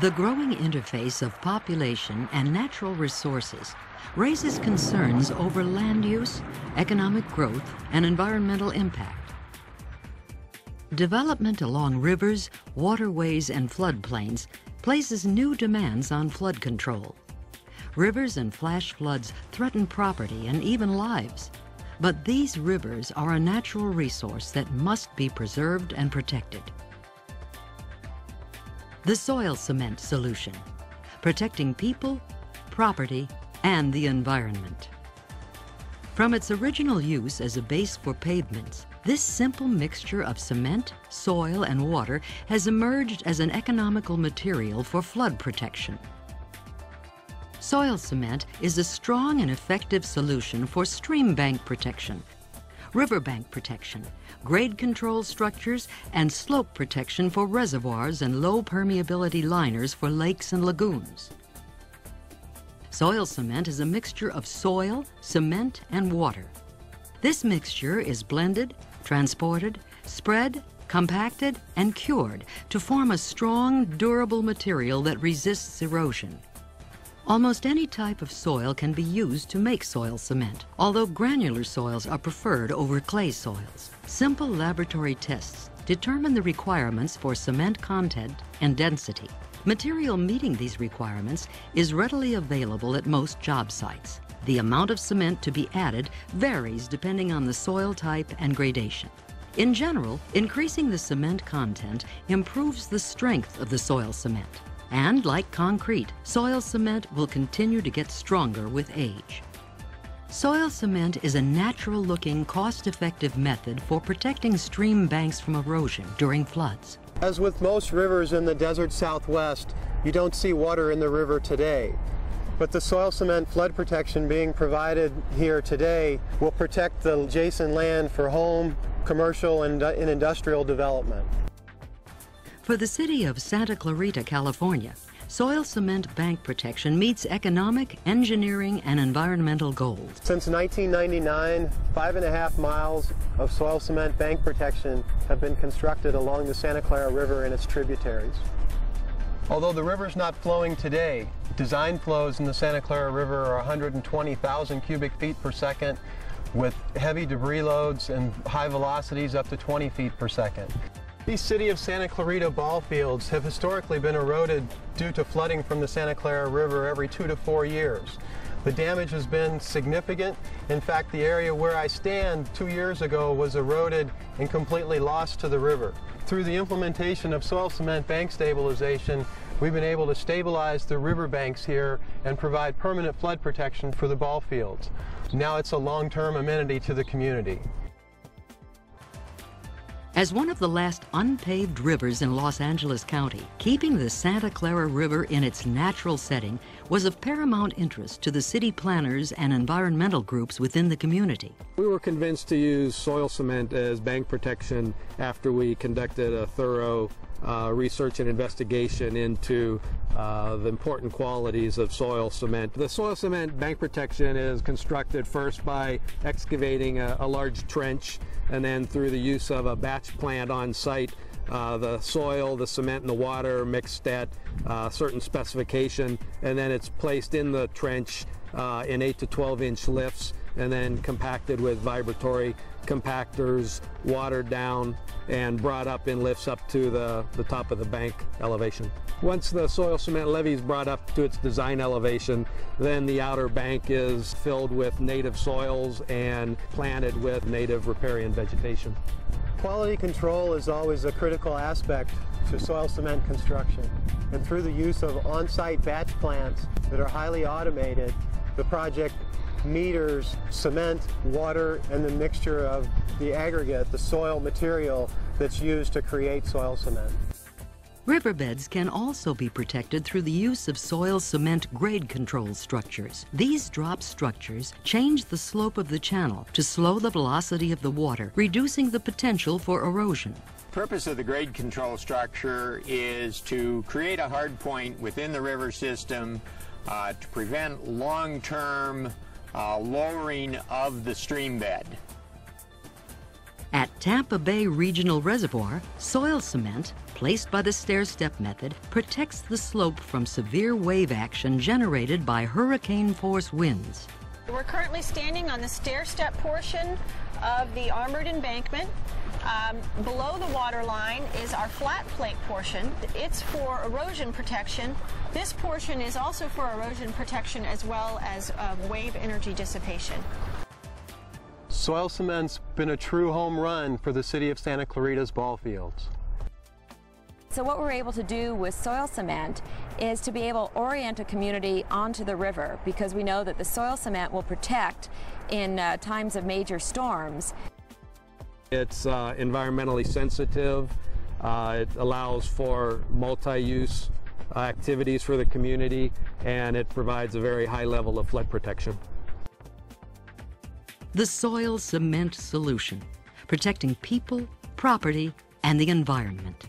The growing interface of population and natural resources raises concerns over land use, economic growth, and environmental impact. Development along rivers, waterways, and floodplains places new demands on flood control. Rivers and flash floods threaten property and even lives. But these rivers are a natural resource that must be preserved and protected. The soil cement solution, protecting people, property, and the environment. From its original use as a base for pavements, this simple mixture of cement, soil, and water has emerged as an economical material for flood protection. Soil cement is a strong and effective solution for stream bank protection, riverbank protection, grade control structures, and slope protection for reservoirs and low permeability liners for lakes and lagoons. Soil cement is a mixture of soil, cement, and water. This mixture is blended, transported, spread, compacted, and cured to form a strong, durable material that resists erosion. Almost any type of soil can be used to make soil cement, although granular soils are preferred over clay soils. Simple laboratory tests determine the requirements for cement content and density. Material meeting these requirements is readily available at most job sites. The amount of cement to be added varies depending on the soil type and gradation. In general, increasing the cement content improves the strength of the soil cement. And like concrete, soil cement will continue to get stronger with age. Soil cement is a natural-looking, cost-effective method for protecting stream banks from erosion during floods. As with most rivers in the desert southwest, you don't see water in the river today. But the soil cement flood protection being provided here today will protect the adjacent land for home, commercial, and, uh, and industrial development. For the city of Santa Clarita, California, soil cement bank protection meets economic, engineering, and environmental goals. Since 1999, five and a half miles of soil cement bank protection have been constructed along the Santa Clara River and its tributaries. Although the river is not flowing today, design flows in the Santa Clara River are 120,000 cubic feet per second with heavy debris loads and high velocities up to 20 feet per second. These City of Santa Clarita ball fields have historically been eroded due to flooding from the Santa Clara River every two to four years. The damage has been significant. In fact, the area where I stand two years ago was eroded and completely lost to the river. Through the implementation of soil cement bank stabilization, we've been able to stabilize the river banks here and provide permanent flood protection for the ball fields. Now it's a long-term amenity to the community. As one of the last unpaved rivers in Los Angeles County, keeping the Santa Clara River in its natural setting was of paramount interest to the city planners and environmental groups within the community. We were convinced to use soil cement as bank protection after we conducted a thorough uh, research and investigation into uh, the important qualities of soil cement. The soil cement bank protection is constructed first by excavating a, a large trench and then through the use of a batch plant on site uh, the soil, the cement, and the water mixed at uh, certain specification, and then it's placed in the trench uh, in 8 to 12 inch lifts and then compacted with vibratory compactors, watered down, and brought up in lifts up to the, the top of the bank elevation. Once the soil cement levee is brought up to its design elevation, then the outer bank is filled with native soils and planted with native riparian vegetation. Quality control is always a critical aspect to soil cement construction. And through the use of on-site batch plants that are highly automated, the project meters cement, water, and the mixture of the aggregate, the soil material that's used to create soil cement. Riverbeds can also be protected through the use of soil cement grade control structures. These drop structures change the slope of the channel to slow the velocity of the water, reducing the potential for erosion. The purpose of the grade control structure is to create a hard point within the river system uh, to prevent long-term uh, lowering of the stream bed. At Tampa Bay Regional Reservoir, soil cement, placed by the stair-step method, protects the slope from severe wave action generated by hurricane-force winds. We're currently standing on the stair-step portion of the armored embankment. Um, below the water line is our flat plate portion. It's for erosion protection. This portion is also for erosion protection as well as uh, wave energy dissipation. Soil cement's been a true home run for the city of Santa Clarita's ball fields. So what we're able to do with soil cement is to be able to orient a community onto the river because we know that the soil cement will protect in uh, times of major storms. It's uh, environmentally sensitive. Uh, it allows for multi-use activities for the community and it provides a very high level of flood protection. The soil cement solution, protecting people, property, and the environment.